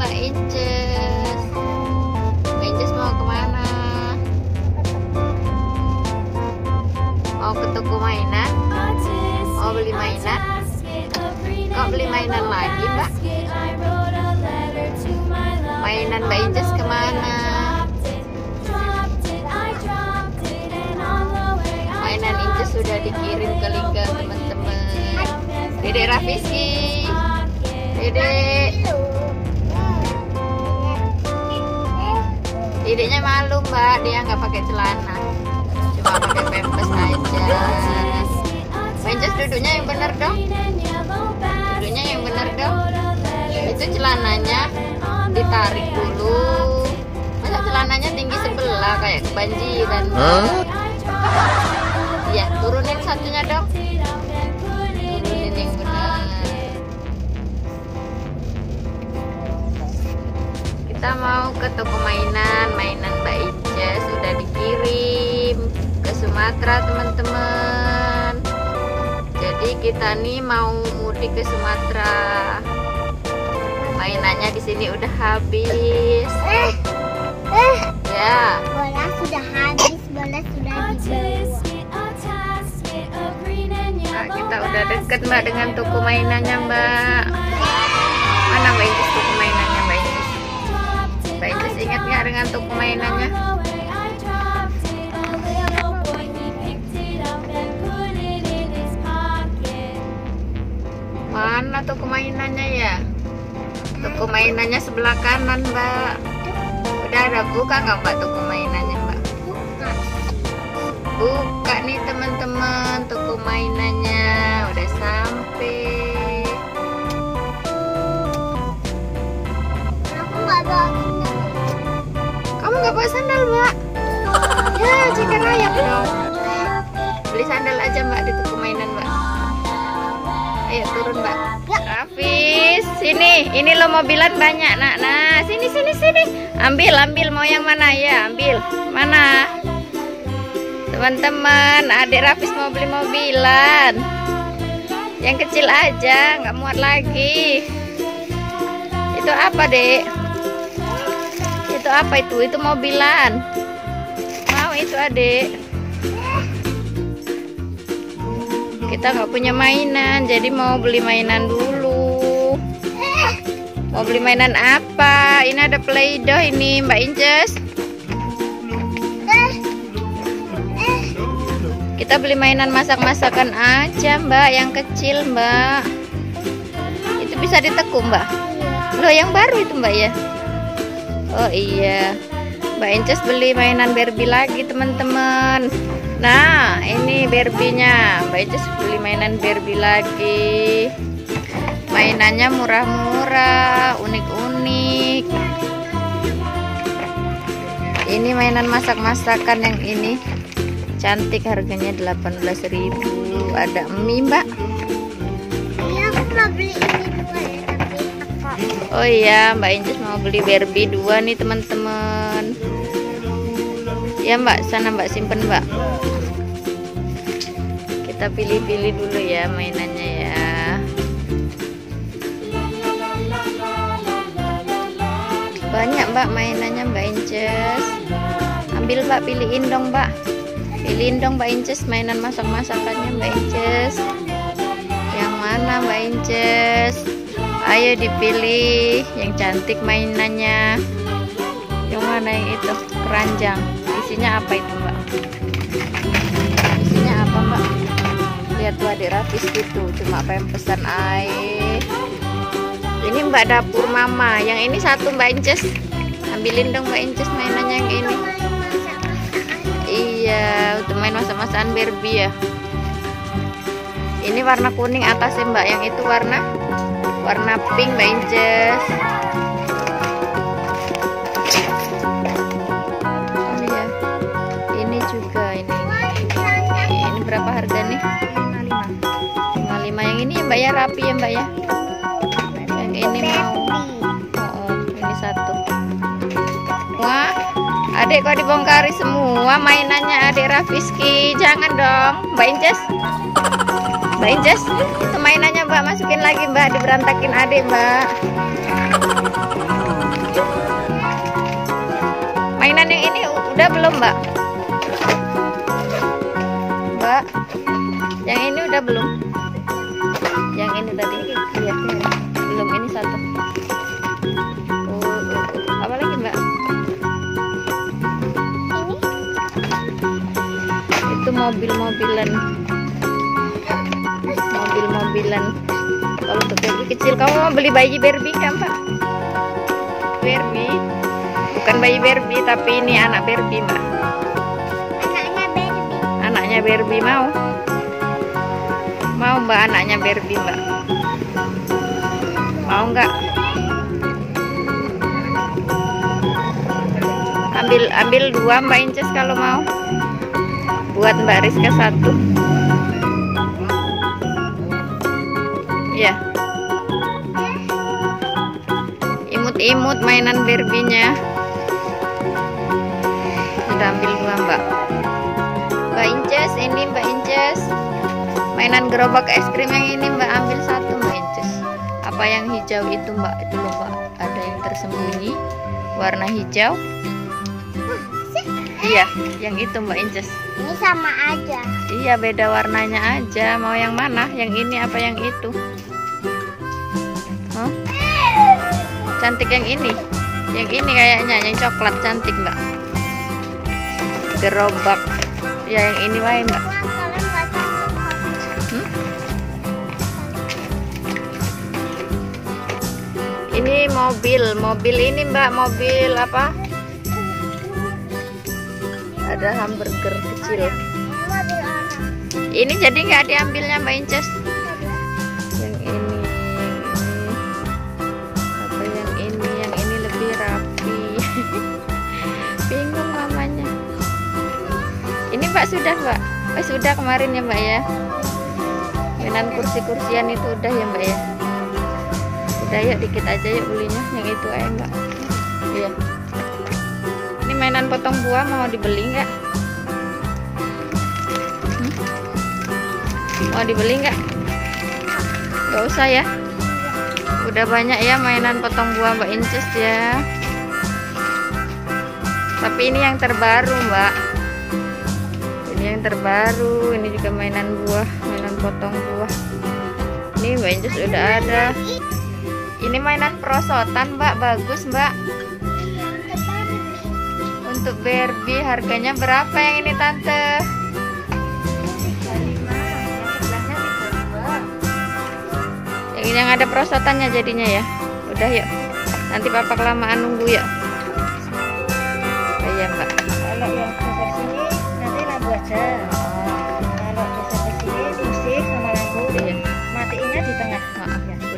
Mbak Inces. Mbak Inces mau ke mana? Mau ke toko mainan? Mau beli mainan? Kok beli mainan lagi, Mbak? Mainan Mbak Inces ke mana? Mainan Inces sudah dikirim ke Lingga teman-teman. Dedek Rafiski. Mbak, dia nggak pakai celana, cuma pakai pempes aja. Bences duduknya yang bener dong, duduknya yang bener dong. Itu celananya ditarik dulu. Masa celananya tinggi sebelah kayak kebanjiran. Hah? Ya turunin satunya dong, turunin yang benar. Kita mau ke toko mainan Sumatera teman-teman. Jadi kita nih mau mudik ke Sumatera. Mainannya di sini udah habis. Eh, eh, Ya, bola sudah habis, bola sudah dibawa. nah, kita udah deket Mbak dengan toko mainannya Mbak. Mana Mbak Ica toko mainannya Mbak Ica? Mbak Ica ingat nggak dengan toko mainannya? Mana toko mainannya ya? Toko mainannya sebelah kanan, Mbak. Udah ada buka nggak Mbak toko mainannya, Mbak? Buka nih teman-teman toko mainannya. Udah sampai. Aku nggak bawa. Kamu nggak bawa sandal, Mbak? Ya, jika layak dong. Beli sandal aja, Mbak, di. Ayo turun, Mbak. Rafis, sini. Ini lo mobilan banyak, Nak. Nah, sini sini sini. Ambil, ambil mau yang mana ya? Ambil. Mana? Teman-teman, adik Rafis mau beli mobilan. Yang kecil aja, nggak muat lagi. Itu apa, Dek? Itu apa itu? Itu mobilan. Mau itu, Adik? Kita nggak punya mainan, jadi mau beli mainan dulu. Mau beli mainan apa? Ini ada Play-Doh ini, Mbak Inces. Kita beli mainan masak-masakan aja, Mbak, yang kecil, Mbak. Itu bisa ditekuk, Mbak. Loh, yang baru itu, Mbak ya? Oh iya. Mbak Inces beli mainan Barbie lagi, teman-teman. Nah, ini Barbie-nya. Mbak Inces beli mainan Barbie lagi. Mainannya murah-murah, unik-unik. Ini mainan masak-masakan yang ini cantik harganya 18.000 ada mie mbak iya aku mau beli ini dua ya, tapi aku oh iya mbak Inces mau beli Barbie dua nih teman-teman ya mbak sana mbak simpen mbak. Kita pilih-pilih dulu ya mainannya ya. Banyak mbak mainannya mbak Inces. Ambil mbak pilihin dong mbak. Pilihin dong mbak Inces mainan masak-masakannya mbak Inces. Yang mana mbak Inces? Ayo dipilih yang cantik mainannya. Yang mana yang itu? Keranjang isinya apa itu mbak? Isinya apa mbak? Lihat tuh adik rapis gitu cuma pengen pesan air. Ini mbak dapur mama yang ini satu mbak Inces. Ambilin dong mbak Inces mainannya yang ini. Iya untuk main masa-masaan Barbie ya. Ini warna kuning atasnya mbak yang itu warna warna pink mbak Inces nih? 55 55 yang ini ya mbak ya? Rapi ya mbak ya? Yang ini mau. Oh, oh, ini satu. Wah adik kok dibongkari semua mainannya adik Rafiski. Jangan dong mbak Inces. Mbak Inces itu mainannya mbak. Masukin lagi mbak. Diberantakin adik mbak. Mainan yang ini udah belum mbak? Mbak yang ini udah belum. Yang ini tadi lihatnya belum ini satu. Oh, oh, apa lagi mbak? Ini? Itu mobil-mobilan. Mobil-mobilan. Kalau untuk baby kecil kamu mau beli bayi Barbie kan pak Barbie? Bukan bayi Barbie tapi ini anak Barbie mbak. Anaknya baby. anaknya Barbie mau mau mbak anaknya Barbie mbak? Mau nggak? Ambil ambil dua mbak Inces kalau mau. Buat mbak Rizka satu. Ya. Imut-imut mainan Barbie-nya. Sudah ambil dua mbak. Mbak Inces ini Mbak Inces mainan gerobak es krim yang ini Mbak ambil satu Mbak Inces apa yang hijau itu Mbak? Itu loh Mbak. Ada yang tersembunyi warna hijau. Iya yang itu Mbak Inces Ini sama aja. iya beda warnanya aja. Mau yang mana? Yang ini apa yang itu? Hah? cantik yang ini. Yang ini kayaknya yang coklat cantik Mbak. Gerobak. Ya yang ini wae Mbak Ini mobil, mobil ini Mbak, mobil apa? Ada hamburger kecil. Ini jadi nggak diambilnya Mbak Inces? Yang ini. Apa yang ini? Yang ini lebih rapi. Bingung mamanya. Ini Mbak sudah Mbak. Eh sudah kemarin ya Mbak ya. Mainan kursi-kursian itu udah ya Mbak ya. Udah yuk dikit aja yuk belinya yang itu aja Mbak. Iya. Ini mainan potong buah mau dibeli nggak? Hmm? Mau dibeli nggak? Gak usah ya. Udah banyak ya mainan potong buah Mbak Inces ya. Tapi ini yang terbaru Mbak. Ini yang terbaru. Ini juga mainan buah, mainan potong buah. Ini Mbak Inces udah ada. Ini mainan perosotan Mbak, bagus Mbak. Untuk Barbie harganya berapa yang ini Tante? Yang ini yang ada perosotannya jadinya ya. Udah yuk. Nanti papa kelamaan nunggu ya. Iya Mbak. Kalau yang geser sini nanti lampu aja.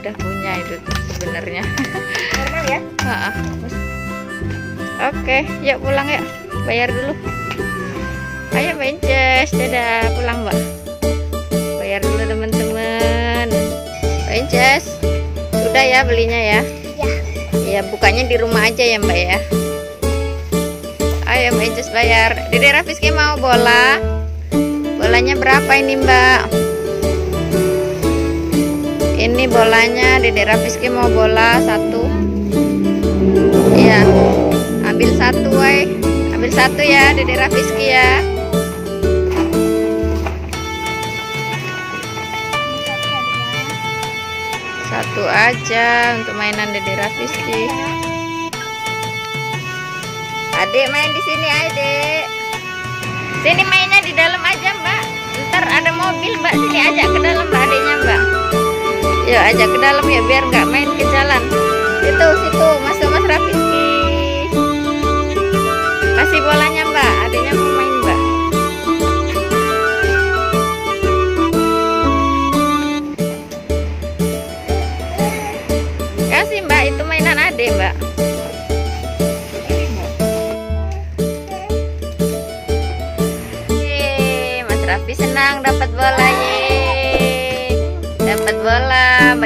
Udah punya itu tuh sebenarnya. Normal ya? Oke, yuk pulang yuk. Bayar dulu. Ayo Mbak Inces, dadah pulang Mbak. Bayar dulu teman-teman. Mbak Inces, sudah ya belinya ya? Ya. Ya bukanya di rumah aja ya Mbak ya. Ayo Mbak Inces bayar. Dede Rafiski mau bola. Bolanya berapa ini Mbak? Ini bolanya Dede Rafiski mau bola satu. Iya. Ambil satu woi. Ambil satu ya Dede Rafiski ya. Satu aja untuk mainan Dede Rafiski. Adik main di sini, Adik. Sini mainnya di dalam aja, Mbak. Ntar ada mobil, Mbak. Sini ajak ke dalam, Mbak, adiknya, Mbak. Yuk, ajak ke dalam ya, biar nggak main ke jalan.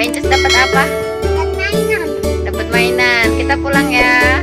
Inces dapat apa? Dan mainan. Dapat mainan. Kita pulang ya.